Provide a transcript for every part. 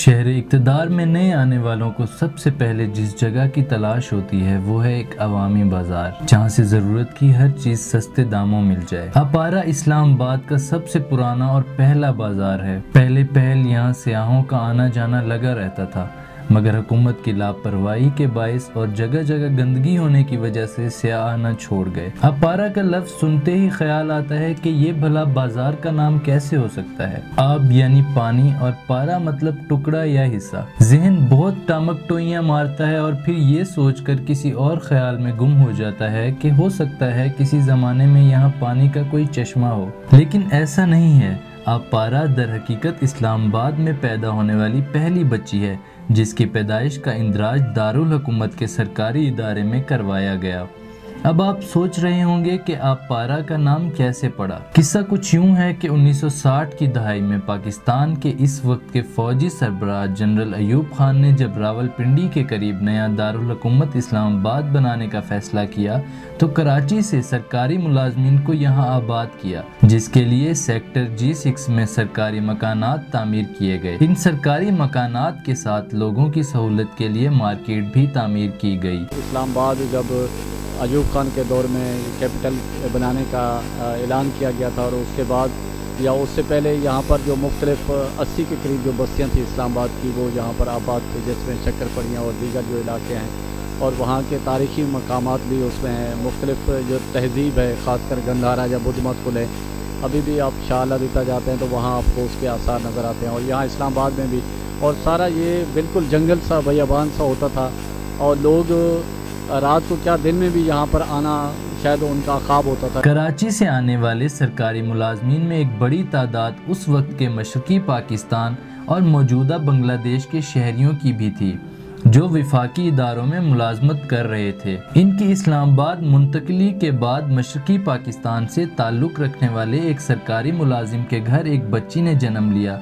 शहर इकतदार में नए आने वालों को सबसे पहले जिस जगह की तलाश होती है, वो है एक अवामी बाज़ार, जहाँ से ज़रूरत की हर चीज़ सस्ते दामों मिल जाए। अपारा इस्लामाबाद का सबसे पुराना और पहला बाज़ार है। पहले पहल यहाँ सयाहों का आना जाना लगा रहता था। मगर हुकूमत की लापरवाही के बायस और जगह जगह गंदगी होने की वजह से स्याह आना छोड़ गए। अब पारा का लफ्ज सुनते ही ख्याल आता है कि ये भला बाज़ार का नाम कैसे हो सकता है? आब यानी पानी और पारा मतलब टुकड़ा या हिस्सा। जहन बहुत टामक टोइया मारता है और फिर ये सोचकर किसी और ख्याल में गुम हो जाता है कि हो सकता है किसी जमाने में यहाँ पानी का कोई चश्मा हो। लेकिन ऐसा नहीं है। आप पारा दर हकीकत इस्लामाबाद में पैदा होने वाली पहली बच्ची है, जिसकी पैदाइश का इंदराज दारुल हुकूमत के सरकारी इदारे में करवाया गया। अब आप सोच रहे होंगे कि आप पारा का नाम कैसे पड़ा किस्सा कुछ यूँ है कि 1960 की दहाई में पाकिस्तान के इस वक्त के फौजी सरबराह जनरल अयूब खान ने जब रावलपिंडी के करीब नया दारुल हुकूमत इस्लामाबाद बनाने का फैसला किया तो कराची से सरकारी मुलाजमीन को यहाँ आबाद किया, जिसके लिए सेक्टर जी सिक्स में सरकारी मकानात तामीर किए गए। इन सरकारी मकानात के साथ लोगों की सहूलत के लिए मार्केट भी तामीर की गई। इस्लामाबाद जब अयूब खान के दौर में कैपिटल बनाने का ऐलान किया गया था और उसके बाद या उससे पहले यहाँ पर जो मुख्तलिफ़ अस्सी के करीब जो बस्तियाँ थी इस्लामाबाद की, वो यहाँ पर आबाद थी जिसमें शक्करपड़ियाँ और दीगर जो इलाके हैं और वहाँ के तारीखी मकाम भी उसमें हैं। मुख्तलिफ़ जो तहजीब है, ख़ासकर गंधारा या बुद्धमत कुल है, अभी भी आप शाह दिता जाते हैं तो वहाँ आपको उसके आसार नज़र आते हैं और यहाँ इस्लामाबाद में भी। और सारा ये बिल्कुल जंगल सा बयाबान सा होता था और लोग रात को क्या दिन में भी यहाँ पर आना शायद उनका ख्वाब होता था। कराची से आने वाले सरकारी मुलाजमीन में एक बड़ी तादाद उस वक्त के मशरकी पाकिस्तान और मौजूदा बांग्लादेश के शहरियों की भी थी, जो विफाकी इदारों में मुलाजमत कर रहे थे। इनकी इस्लामाबाद मुंतकली के बाद मशरकी पाकिस्तान से ताल्लुक़ रखने वाले एक सरकारी मुलाजिम के घर एक बच्ची ने जन्म लिया।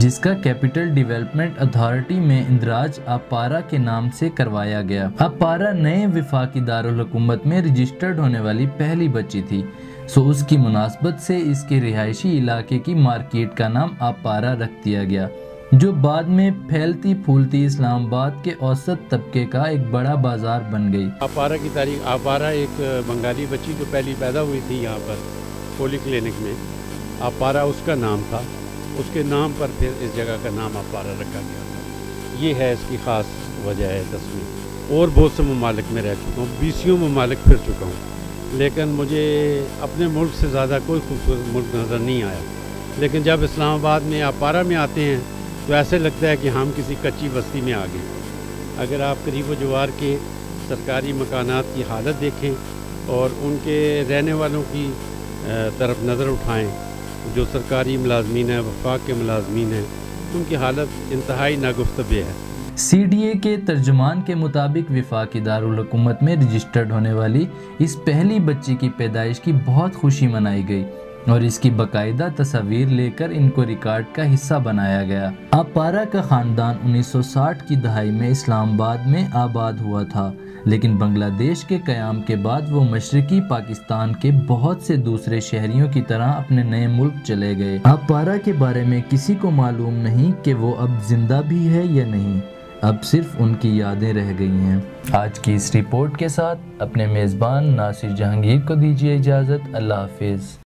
जिसका कैपिटल डेवलपमेंट अथॉरिटी में इंदराज अपारा के नाम से करवाया गया। अपारा नए विफाकी दारकूमत में रजिस्टर्ड होने वाली पहली बच्ची थी। सो उसकी मुनासबत से इसके रिहायशी इलाके की मार्केट का नाम अपारा रख दिया गया, जो बाद में फैलती फूलती इस्लामाबाद के औसत तबके का एक बड़ा बाज़ार बन गई। अपारा की तारीख अपारा एक बंगाली बच्ची जो पहली पैदा हुई थी यहाँ पर पोली क्लिनिक में। अपारा उसका नाम था। उसके नाम पर फिर इस जगह का नाम अपारा रखा गया था। ये है इसकी ख़ास वजह है तस्वीर। और बहुत से ममालिक में रह चुका हूँ बीसियों ममालिक फिर चुका हूँ। लेकिन मुझे अपने मुल्क से ज़्यादा कोई खूबसूरत मुल्क नज़र नहीं आया। लेकिन जब इस्लामाबाद में अपारा में आते हैं तो ऐसे लगता है कि हम किसी कच्ची बस्ती में आ गए। अगर आप करीब जवार के सरकारी मकानात की हालत देखें और उनके रहने वालों की तरफ़ नज़र उठाएँ जो सरकारी मुलाजमीन है, वफाक के मुलाजमीन हैं, उनकी हालत इंतहाई नागुफ्तब है। सी डी ए के तर्जमान के मुताबिक विफाकी दारकूमत में रजिस्टर्ड होने वाली इस पहली बच्ची की पैदाइश की बहुत खुशी मनाई गई और इसकी बाकायदा तस्वीर लेकर इनको रिकॉर्ड का हिस्सा बनाया गया। अपारा का ख़ानदान 1960 की दहाई में इस्लामाबाद में आबाद हुआ था। लेकिन बांग्लादेश के क़याम के बाद वो मशरकी पाकिस्तान के बहुत से दूसरे शहरियों की तरह अपने नए मुल्क चले गए। अब पारा के बारे में किसी को मालूम नहीं कि वो अब ज़िंदा भी है या नहीं। अब सिर्फ़ उनकी यादें रह गई हैं। आज की इस रिपोर्ट के साथ अपने मेज़बान नासिर जहांगीर को दीजिए इजाज़त। अल्लाह हाफिज़।